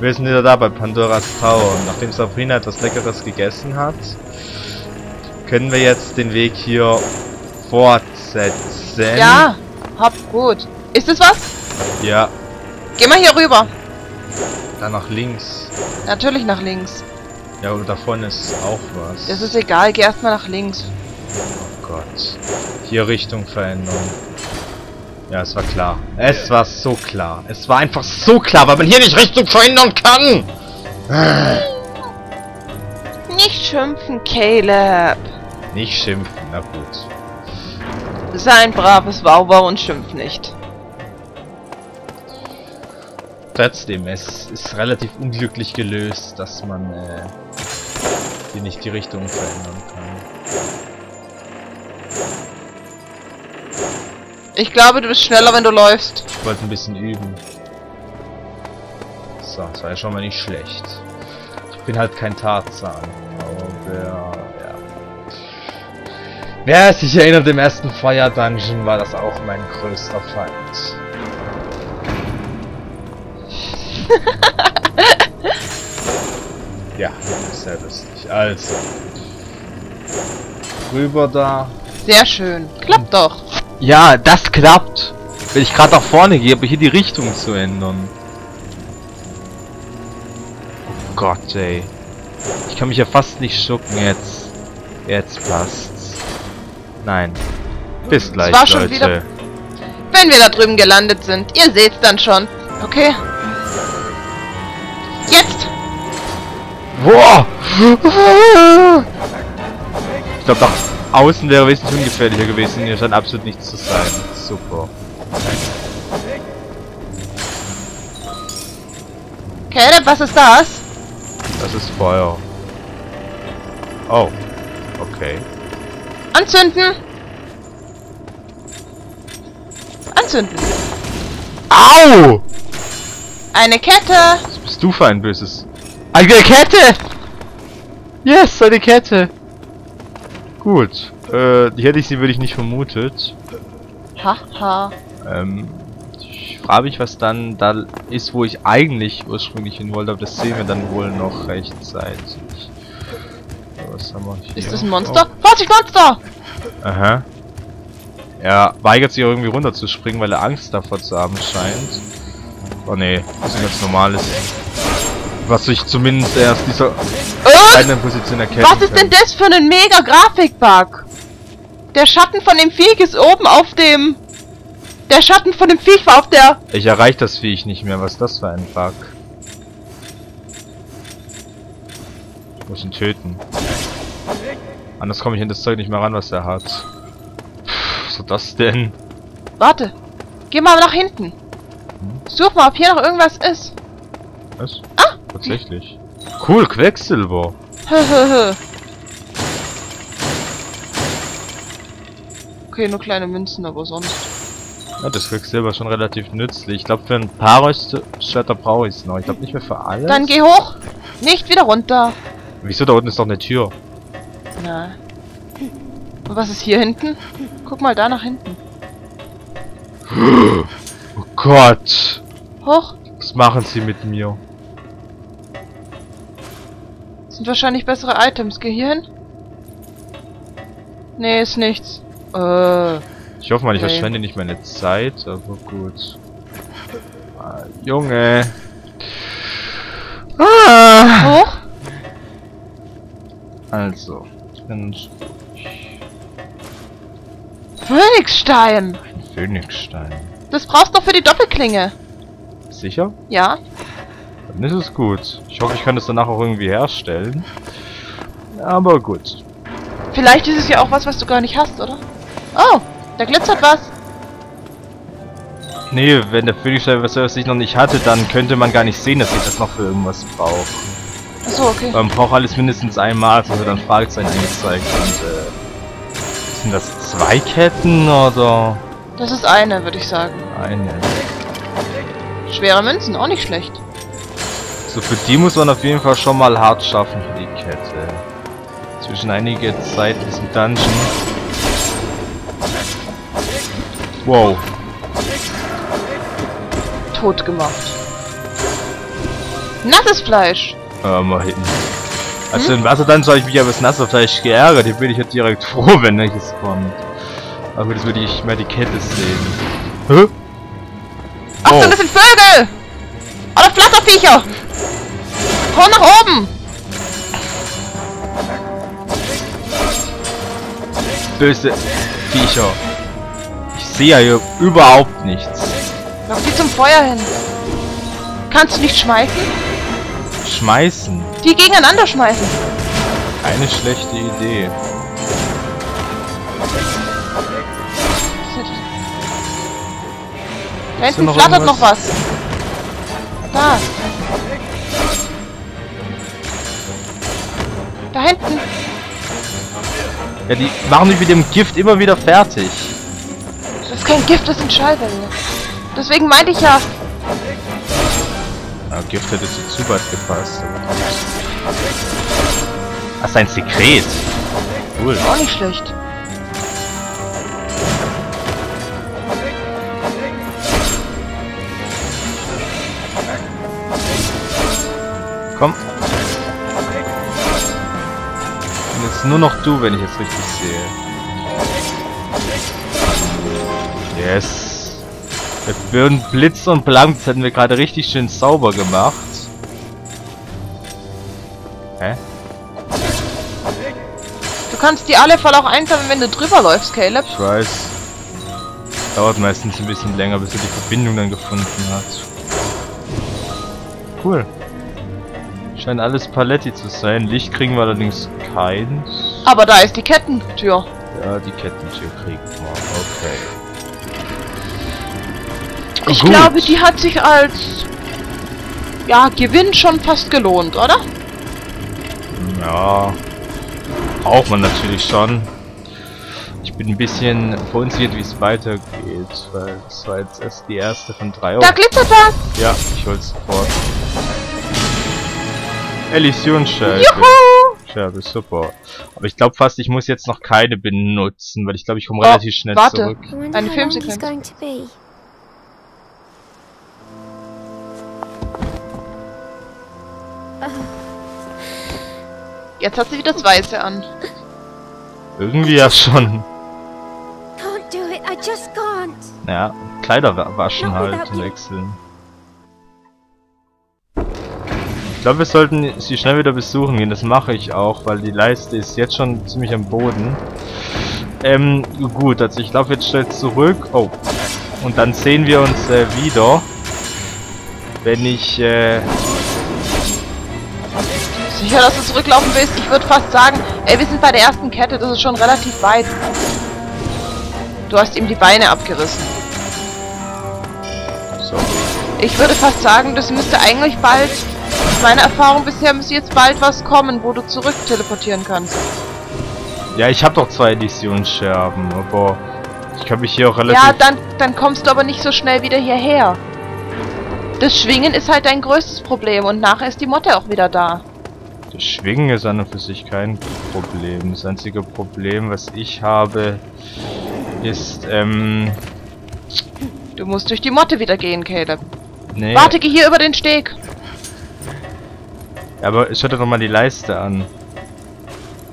Wir sind wieder da bei Pandoras Tower und nachdem Sabrina etwas Leckeres gegessen hat, können wir jetzt den Weg hier fortsetzen. Ja, hopp, gut. Ist es was? Ja, Geh mal hier rüber. dann nach links. Natürlich nach links. Ja, und davon ist auch was. Das ist egal, geh erstmal nach links. Oh Gott. Hier Richtung verändern. Ja, es war klar. Es war so klar. Es war einfach so klar, weil man hier nicht Richtung verändern kann. Nicht schimpfen, Caleb. Nicht schimpfen, na gut. Sei ein braves Wauwau und schimpf nicht. Trotzdem, es ist relativ unglücklich gelöst, dass man äh, hier nicht die Richtung verändern kann. Ich glaube, du bist schneller, wenn du läufst. Ich wollte ein bisschen üben. So, das war ja schon mal nicht schlecht. Ich bin halt kein Tarzan. Aber ja. Wer sich erinnert, im ersten Fire Dungeon war das auch mein größter Feind. ja, sehr lustig. Also. Rüber da. Sehr schön. Klappt doch. Ja, das klappt. Wenn ich gerade nach vorne gehe, aber hier die Richtung zu ändern. Oh Gott, ey. Ich kann mich ja fast nicht schucken jetzt. Jetzt passt's. Nein. Bis gleich, war schon Leute. wieder- Wenn wir da drüben gelandet sind. Ihr seht's dann schon. Okay? Jetzt! Boah! Ich glaube, nach außen wäre wesentlich ungefährlicher gewesen. Hier scheint absolut nichts zu sein. Super. Caleb, was ist das? Das ist Feuer. Oh. Okay. Anzünden! Anzünden! Au! Eine Kette! Was bist du für ein böses... Eine Kette! Yes, eine Kette! Gut. Äh, die hätte ich sie würde ich nicht vermutet. Haha. Ähm, ich frage mich, was dann da ist, wo ich eigentlich ursprünglich hin wollte, aber das sehen wir dann wohl noch rechtzeitig. Was haben wir hier? Ist das ein Monster? Vorsicht, Monster! Oh. Aha. Er weigert sich irgendwie runterzuspringen, weil er Angst davor zu haben scheint. Oh nee, das ist ein ganz normales. Was ich zumindest erst dieser Äh, Position erkennen was ist denn kann. das für ein mega Grafikbug? Der Schatten von dem Viech ist oben auf dem... Der Schatten von dem Viech war auf der... Ich erreiche das Viech nicht mehr. Was ist das für ein Bug? Ich muss ihn töten. Anders komme ich in das Zeug nicht mehr ran, was er hat. Was ist das denn? Warte. Geh mal nach hinten. Such mal, ob hier noch irgendwas ist. Was? Ah! Tatsächlich. Cool, Quecksilber. Okay, nur kleine Münzen, aber sonst. Ja, das Quecksilber ist schon relativ nützlich. Ich glaube, für ein paar Röster brauche ich es noch. Ich glaube nicht mehr für alles. Dann geh hoch. Nicht wieder runter. Wieso? Da unten ist doch eine Tür. Na. Und was ist hier hinten? Guck mal da nach hinten. Oh Gott. Hoch. Was machen sie mit mir? Sind wahrscheinlich bessere Items. Geh hier hin. Nee, ist nichts. Äh. Ich hoffe mal, ich Okay. verschwende nicht meine Zeit, aber gut. Ah, Junge. Ah. Hoch. Also. Ein Phönixstein. Phönixstein. Das brauchst du doch für die Doppelklinge. Sicher? Ja? Dann ist es gut. Ich hoffe, ich kann das danach auch irgendwie herstellen. Aber gut. Vielleicht ist es ja auch was, was du gar nicht hast, oder? Oh, da glitzert was. Nee, wenn der Phönixstein was was ich noch nicht hatte, dann könnte man gar nicht sehen, dass ich das noch für irgendwas brauche. Achso, okay. Man braucht alles mindestens einmal, also dann Fragezeichen angezeigt und äh, sind das zwei Ketten oder Das ist eine, würde ich sagen. eine? Schwere Münzen, auch nicht schlecht. So für die muss man auf jeden Fall schon mal hart schaffen für die Kette. Zwischen einige Zeit diesem Dungeon. Wow. Tot gemacht. Nasses Fleisch. Äh, mal hin. Also im Wasser dann soll ich mich aber das nasse Fleisch geärgert. Hier bin ich ja direkt froh, wenn welches kommt. Aber das würde ich mal die Kette sehen. Hä? Achtung, Oh. das sind Vögel! Oder Flatterviecher! Hau nach oben! Böse Viecher. Sehe ja hier überhaupt nichts. Lauf die zum Feuer hin. Kannst du nicht schmeißen? Schmeißen. Die gegeneinander schmeißen. Keine schlechte Idee. Da hinten noch flattert irgendwas? noch was. Da. Da hinten. Ja, die machen mich mit dem Gift immer wieder fertig. Das ist kein Gift, das sind Schallwellen. Deswegen meinte ich ja, Ja, Gift hätte zu Zubat gepasst. Ach, sein Sekret. Cool. auch nicht schlecht. Komm. Und jetzt nur noch du, wenn ich es richtig sehe. Yes. Wir würden Blitz und Blank, das hätten wir gerade richtig schön sauber gemacht. Hä? Du kannst die alle voll auch einsammeln, wenn du drüber läufst, Caleb. Ich weiß. Dauert meistens ein bisschen länger, bis er die Verbindung dann gefunden hat. Cool. Scheint alles Paletti zu sein. Licht kriegen wir allerdings keins. Aber da ist die Kettentür. Ja, die Kettentür kriegen wir. Okay. Ich Gut. glaube, die hat sich als ja, Gewinn schon fast gelohnt, oder? Ja. Braucht man natürlich schon. Ich bin ein bisschen verunsichert, wie es weitergeht, weil das war jetzt erst die erste von drei. Da glitzert was! ja, ich hol's sofort. Elysionsscheibe. Juhu! Scherbe, super. Aber ich glaube fast, ich muss jetzt noch keine benutzen, weil ich glaube, ich komme Oh, relativ schnell warte. zurück. Eine Filmsequenz. Jetzt hat sie wieder das Weiße an. Irgendwie ja schon. Can't do it. I just can't. Ja, Kleider wa- waschen halt und wechseln. Ich glaube, wir sollten sie schnell wieder besuchen gehen. Das mache ich auch, weil die Leiste ist jetzt schon ziemlich am Boden. Ähm, gut, also ich laufe jetzt schnell zurück. Oh. Und dann sehen wir uns äh, wieder. Wenn ich, äh, Sicher, dass du zurücklaufen willst? Ich würde fast sagen, ey, wir sind bei der ersten Kette, das ist schon relativ weit. Du hast ihm die Beine abgerissen. so. Ich würde fast sagen, das müsste eigentlich bald, meiner Erfahrung bisher müsste jetzt bald was kommen, wo du zurück teleportieren kannst. Ja, ich habe doch zwei Editionsscherben, aber ich kann mich hier auch relativ... Ja, dann, dann kommst du aber nicht so schnell wieder hierher. Das Schwingen ist halt dein größtes Problem und nachher ist die Motte auch wieder da. Das Schwingen ist an und für sich kein Problem. Das einzige Problem, was ich habe, ist, ähm... Du musst durch die Motte wieder gehen, Caleb. Nee, Warte, geh hier über den Steg. aber schaut doch mal die Leiste an.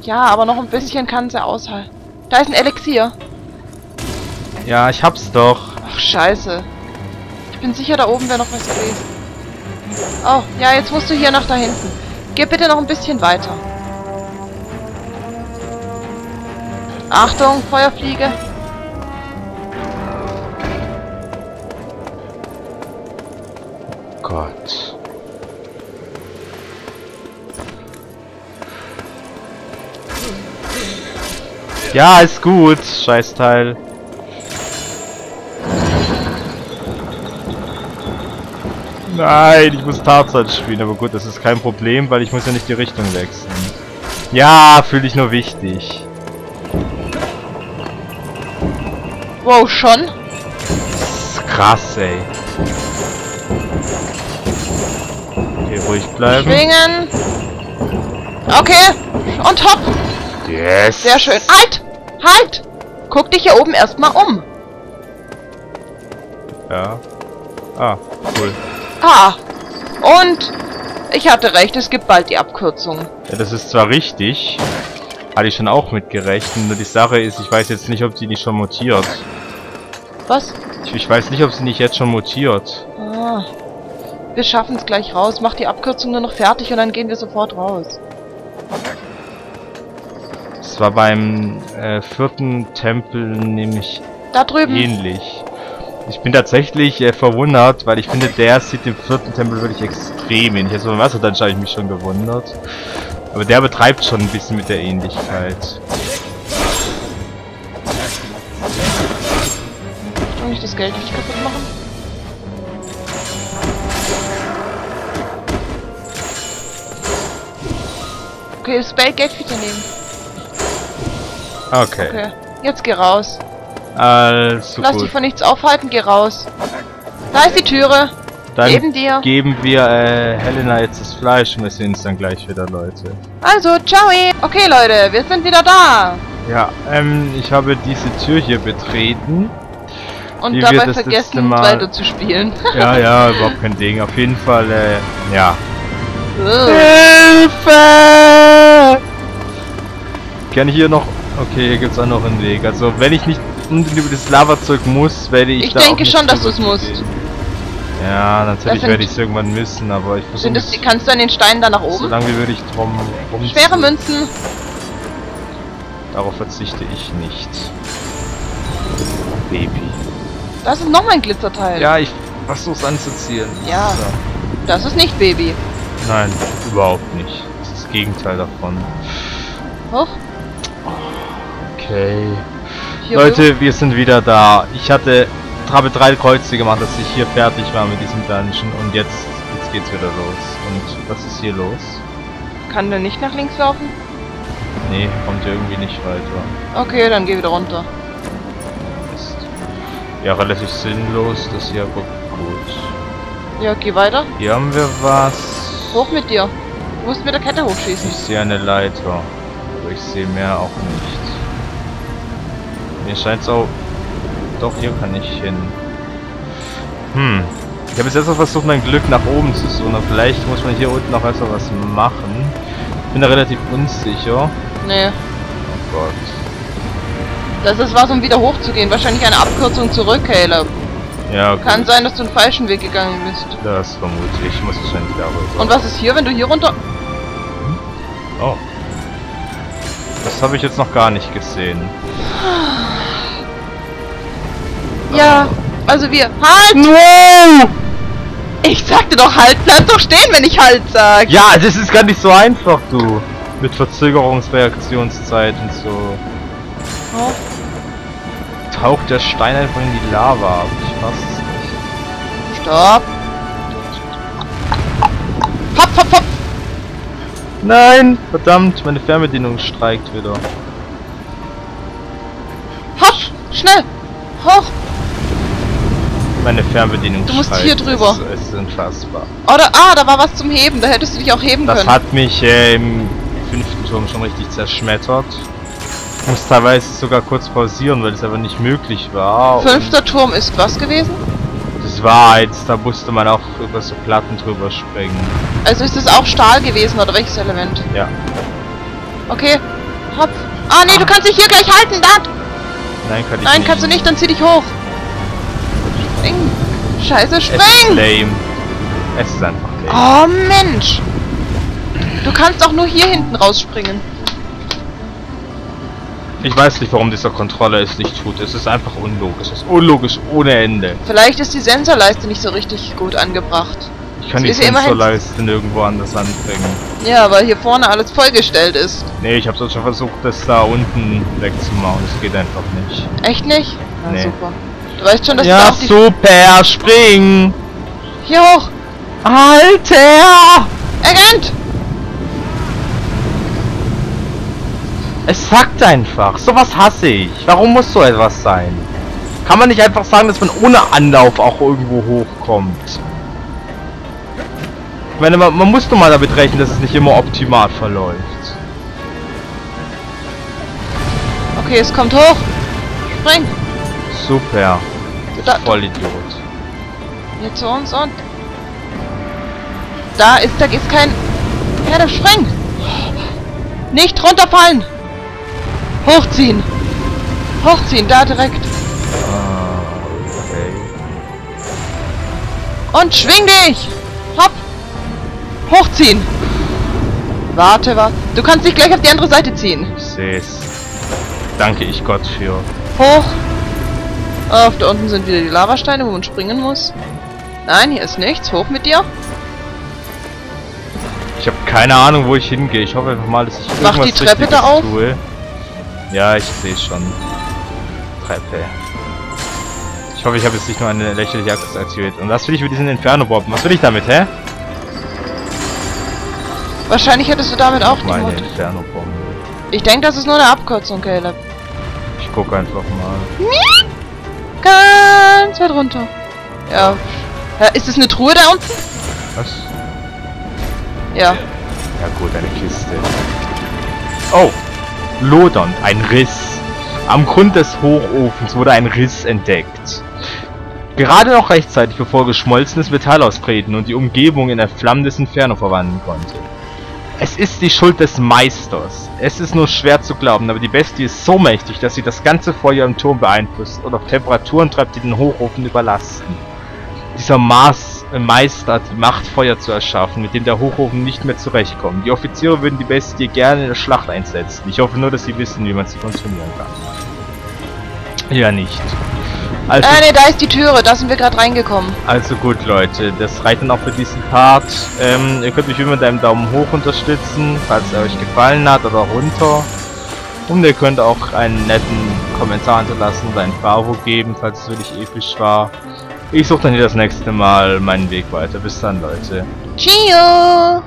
Ja, aber noch ein bisschen kann sie aushalten. Da ist ein Elixier. Ja, ich hab's doch. Ach, scheiße. Ich bin sicher, da oben wäre noch was gewesen. Oh, ja, jetzt musst du hier nach da hinten. Geh bitte noch ein bisschen weiter. Achtung, Feuerfliege. Gott. Ja, ist gut, Scheißteil. Nein, ich muss Tarzan spielen, aber gut, das ist kein Problem, weil ich muss ja nicht die Richtung wechseln. Ja, fühle ich nur wichtig. Wow, schon? Das ist krass, ey. Okay, ruhig bleiben. Schwingen. Okay. Und hopp. Yes. Sehr schön. Halt! Halt! Guck dich hier oben erstmal um. Ja. Ah, cool. Ah. Und Ich hatte recht, es gibt bald die Abkürzung. Ja, das ist zwar richtig. Hatte ich schon auch mitgerechnet. Nur die Sache ist, ich weiß jetzt nicht, ob die nicht schon mutiert. Was? Ich, ich weiß nicht, ob sie nicht jetzt schon mutiert. Ah. Wir schaffen es gleich raus. Mach die Abkürzung nur noch fertig und dann gehen wir sofort raus. Es war beim äh, vierten Tempel nämlich Da drüben. ähnlich. Ich bin tatsächlich äh, verwundert, weil ich finde, der sieht dem vierten Tempel wirklich extrem ähnlich. Also beim Wasser, dann habe ich mich schon gewundert. Aber der betreibt schon ein bisschen mit der Ähnlichkeit. Kann ich das Geld nicht kaputt machen? Okay, das Geld wieder nehmen. Okay. Okay. Jetzt geh raus. Also Lass gut. dich von nichts aufhalten, geh raus. Da ist die Türe. Dann Neben dir. geben wir äh, Helena jetzt das Fleisch und wir sehen uns dann gleich wieder, Leute. Also, ciao. Okay, Leute, wir sind wieder da. Ja, ähm, ich habe diese Tür hier betreten. Und dabei vergessen, weiter zu spielen. Ja, ja, überhaupt kein Ding. Auf jeden Fall, äh, ja. Ugh. Hilfe! Kann ich hier noch... Okay, hier gibt's auch noch einen Weg. Also, wenn ich nicht unten über das Lavazeug muss, werde ich Ich da denke schon, dass drüber du's musst. gehen. Ja, natürlich werde ich es irgendwann müssen, aber ich versuche Sind die, kannst du an den Steinen da nach so oben? lange wie würde ich drum rum. Schwere Münzen. Darauf verzichte ich nicht. Baby. Das ist noch ein Glitzerteil. Ja, ich versuch's anzuziehen. Ja. So. Das ist nicht Baby. Nein, überhaupt nicht. Das ist das Gegenteil davon. Hoch. Okay. Hier Leute, wir sind wieder da. Ich hatte habe drei Kreuze gemacht, dass ich hier fertig war mit diesem Dungeon und jetzt jetzt geht's wieder los. Und was ist hier los? Kann der nicht nach links laufen? Nee, kommt irgendwie nicht weiter. Okay, dann geh wieder runter. Ist ja relativ sinnlos, das hier aber gut. Ja, geh weiter. Hier haben wir was. Hoch mit dir. Du musst mit der Kette hochschießen. Ich sehe eine Leiter. Aber ich sehe mehr auch nicht. Mir scheint's auch. Doch, hier kann ich hin. Hm. Ich habe jetzt erst mal versucht, mein Glück nach oben zu suchen. Vielleicht muss man hier unten noch erst mal was machen. Ich bin da relativ unsicher. Nee. Oh Gott. Das ist was, um wieder hochzugehen. Wahrscheinlich eine Abkürzung zurück, Caleb. Ja, okay. Kann sein, dass du einen falschen Weg gegangen bist. Das vermute ich. Ich muss wahrscheinlich darüber. Und was ist hier, wenn du hier runter... Oh. Das habe ich jetzt noch gar nicht gesehen. Ja, also wir... Halt! No! Ich sagte doch halt, bleib doch stehen, wenn ich halt sag. Ja, das ist gar nicht so einfach, du. Mit Verzögerungsreaktionszeit und so. Oh, Taucht der Stein einfach in die Lava ab. Ich fass es nicht. stopp. Hopp, hopp, hopp. Nein! Verdammt, meine Fernbedienung streikt wieder. Hopp, schnell. Hoch. Meine Fernbedienung Du musst hier drüber. Es, es ist unfassbar. Oder, ah, da war was zum Heben. Da hättest du dich auch heben Das können. hat mich äh, im fünften Turm schon richtig zerschmettert. Ich muss teilweise sogar kurz pausieren, weil es aber nicht möglich war. Fünfter Turm ist was gewesen? Das war jetzt, da musste man auch über so Platten drüber springen. Also ist es auch Stahl gewesen oder welches Element? Ja. Okay. Hopp. Ah, nee, du kannst dich hier gleich halten, da. Nein, kann ich Nein, nicht. kannst du nicht, dann zieh dich hoch. Spring. Scheiße, Es ist lame. Es ist einfach lame. Oh, Mensch. Du kannst auch nur hier hinten rausspringen. Ich weiß nicht, warum dieser Controller es nicht tut. Es ist einfach unlogisch. Es ist unlogisch ohne Ende. Vielleicht ist die Sensorleiste nicht so richtig gut angebracht. Ich kann Es die Sensorleiste nirgendwo anders anbringen. Ja, weil hier vorne alles vollgestellt ist. Nee, ich habe schon versucht, das da unten wegzumachen. Das geht einfach nicht. Echt nicht? Na Nee. super. Du weißt schon, dass du Ja, die... super, spring! Hier hoch! Alter! Er rennt! Es sackt einfach. Sowas hasse ich. Warum muss so etwas sein? Kann man nicht einfach sagen, dass man ohne Anlauf auch irgendwo hochkommt? Ich meine, man, man muss doch mal damit rechnen, dass es nicht immer optimal verläuft. Okay, es kommt hoch. Spring. Super. Da- Vollidiot. Hier zu uns und... Da ist, da ist kein... Ja, der springt! Nicht runterfallen! Hochziehen! Hochziehen, da direkt! Ah, okay. Und schwing dich! Hopp! Hochziehen! Warte, warte. Du kannst dich gleich auf die andere Seite ziehen. Ich seh's. Danke ich Gott für. Hoch! Auf, da unten sind wieder die Lavasteine, wo man springen muss. Nein, hier ist nichts. Hoch mit dir. Ich habe keine Ahnung, wo ich hingehe. Ich hoffe einfach mal, dass ich Mach irgendwas die Treppe Richtiges da auf. Tue. Ja, ich sehe schon. Treppe. Ich hoffe, ich habe jetzt nicht nur eine lächerliche Akkus aktiviert. Und was will ich mit diesen Inferno-Bomben? Was will ich damit, hä? Wahrscheinlich hättest du damit auch die Meine Mut. Inferno-Bombe. Ich denke, das ist nur eine Abkürzung, Caleb. Ich gucke einfach mal. Ganz weit runter. Ja. ja ist es eine Truhe da unten? Was? Ja. Ja gut, eine Kiste. Oh! Lodernd, ein Riss. Am Grund des Hochofens wurde ein Riss entdeckt. Gerade noch rechtzeitig, bevor geschmolzenes Metall austreten und die Umgebung in ein flammendes Inferno verwandeln konnte. Es ist die Schuld des Meisters. Es ist nur schwer zu glauben, aber die Bestie ist so mächtig, dass sie das ganze Feuer im Turm beeinflusst und auf Temperaturen treibt, die den Hochofen überlasten. Dieser Maß, äh, Meister hat die Macht, Feuer zu erschaffen, mit dem der Hochofen nicht mehr zurechtkommt. Die Offiziere würden die Bestie gerne in der Schlacht einsetzen. Ich hoffe nur, dass sie wissen, wie man sie kontrollieren kann. Ja, nicht. Also, Äh, ne, da ist die Türe. Da sind wir gerade reingekommen. also gut, Leute, das reicht dann auch für diesen Part. Ähm, ihr könnt mich immer mit einem Daumen hoch unterstützen, falls er euch gefallen hat, oder runter. Und ihr könnt auch einen netten Kommentar hinterlassen oder ein Bravo geben, falls es wirklich episch war. Ich suche dann hier das nächste Mal meinen Weg weiter. Bis dann, Leute. Tschio!